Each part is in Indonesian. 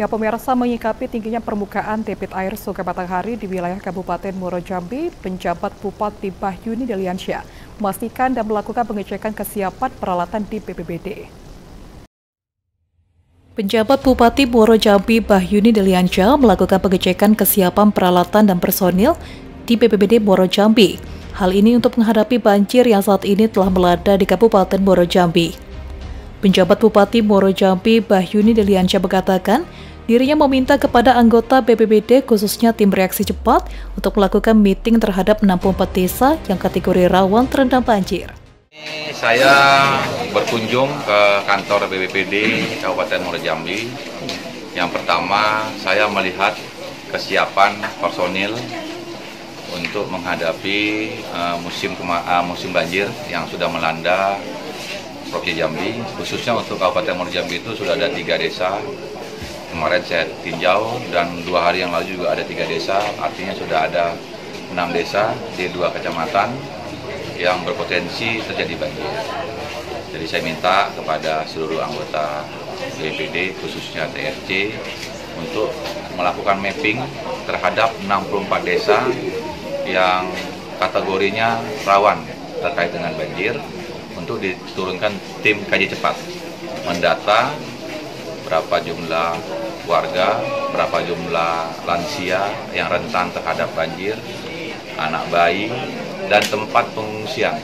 Ya pemirsa menyikapi tingginya permukaan debit air Sungai Batanghari di wilayah Kabupaten Muaro Jambi, penjabat Bupati Bahyuni Deliansyah memastikan dan melakukan pengecekan kesiapan peralatan di BPBD. Penjabat Bupati Muaro Jambi Bahyuni Deliansyah melakukan pengecekan kesiapan peralatan dan personil di BPBD Muaro Jambi. Hal ini untuk menghadapi banjir yang saat ini telah melanda di Kabupaten Muaro Jambi. Penjabat Bupati Muaro Jambi Bahyuni Deliansyah mengatakan, dirinya meminta kepada anggota BPBD khususnya tim reaksi cepat untuk melakukan meeting terhadap 64 desa yang kategori rawan terendam banjir. Saya berkunjung ke kantor BPBD Kabupaten Muaro Jambi. Yang pertama, saya melihat kesiapan personil untuk menghadapi uh, musim uh, musim banjir yang sudah melanda Provinsi Jambi, khususnya untuk Kabupaten Muaro Jambi itu sudah ada tiga desa. Kemarin saya tinjau dan dua hari yang lalu juga ada tiga desa, artinya sudah ada enam desa di dua kecamatan yang berpotensi terjadi banjir. Jadi saya minta kepada seluruh anggota BPD, khususnya TRC, untuk melakukan mapping terhadap 64 desa yang kategorinya rawan terkait dengan banjir untuk diturunkan tim kaji cepat mendata berapa jumlah warga, berapa jumlah lansia yang rentan terhadap banjir, anak bayi, dan tempat pengungsian.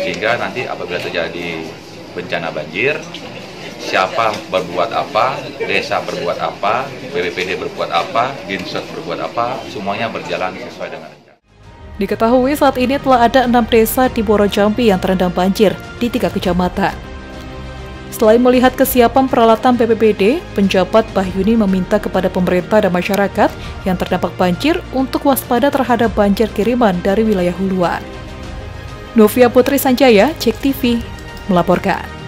Sehingga nanti apabila terjadi bencana banjir, siapa berbuat apa, desa berbuat apa, BPPD berbuat apa, Dinsos berbuat apa, semuanya berjalan sesuai dengan Diketahui saat ini telah ada enam desa di Boro Jambi yang terendam banjir di tiga kecamatan. Selain melihat kesiapan peralatan BPBD, penjabat Bahyuni meminta kepada pemerintah dan masyarakat yang terdampak banjir untuk waspada terhadap banjir kiriman dari wilayah huluan. Novia Putri Sanjaya, Cek melaporkan.